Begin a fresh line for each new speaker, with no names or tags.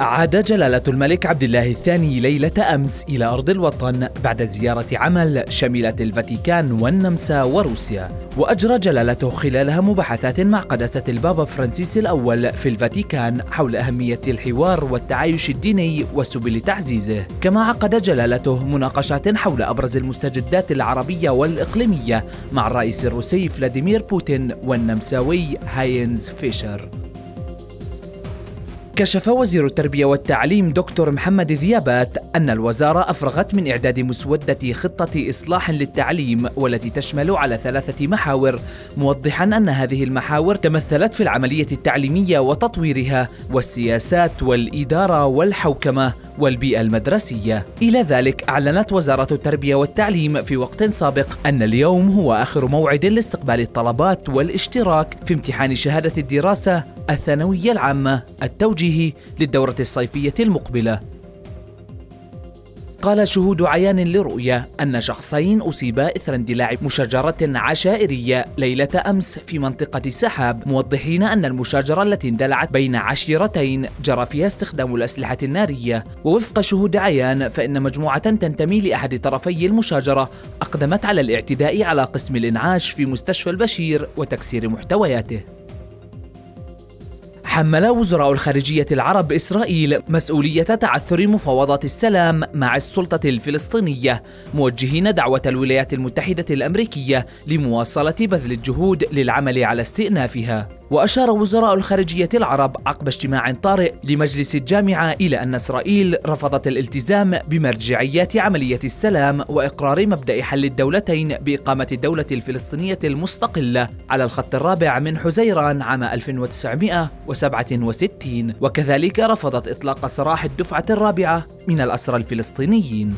عاد جلالة الملك عبد الله الثاني ليلة أمس إلى أرض الوطن بعد زيارة عمل شملت الفاتيكان والنمسا وروسيا وأجرى جلالته خلالها مباحثات مع قداسة البابا فرانسيس الأول في الفاتيكان حول أهمية الحوار والتعايش الديني وسبل تعزيزه. كما عقد جلالته مناقشات حول أبرز المستجدات العربية والإقليمية مع الرئيس الروسي فلاديمير بوتين والنمساوي هاينز فيشر. كشف وزير التربية والتعليم دكتور محمد ذيابات أن الوزارة أفرغت من إعداد مسودة خطة إصلاح للتعليم والتي تشمل على ثلاثة محاور موضحا أن هذه المحاور تمثلت في العملية التعليمية وتطويرها والسياسات والإدارة والحوكمة. والبيئة المدرسية. إلى ذلك أعلنت وزارة التربية والتعليم في وقت سابق أن اليوم هو آخر موعد لاستقبال الطلبات والاشتراك في امتحان شهادة الدراسة الثانوية العامة. التوجيهي للدورة الصيفية المقبلة. قال شهود عيان لرؤية أن شخصين أصيبا إثر اندلاع مشاجرة عشائرية ليلة أمس في منطقة سحاب موضحين أن المشاجرة التي اندلعت بين عشيرتين جرى فيها استخدام الأسلحة النارية. ووفق شهود عيان فإن مجموعة تنتمي لأحد طرفي المشاجرة أقدمت على الاعتداء على قسم الإنعاش في مستشفى البشير وتكسير محتوياته. حمل وزراء الخارجية العرب إسرائيل مسؤولية تعثر مفاوضات السلام مع السلطة الفلسطينية موجهين دعوة الولايات المتحدة الأمريكية لمواصلة بذل الجهود للعمل على استئنافها. وأشار وزراء الخارجية العرب عقب اجتماع طارئ لمجلس الجامعة إلى أن إسرائيل رفضت الالتزام بمرجعيات عملية السلام وإقرار مبدأ حل الدولتين بإقامة الدولة الفلسطينية المستقلة على الخط الرابع من حزيران عام 1967 وكذلك رفضت إطلاق سراح الدفعة الرابعة من الأسرى الفلسطينيين.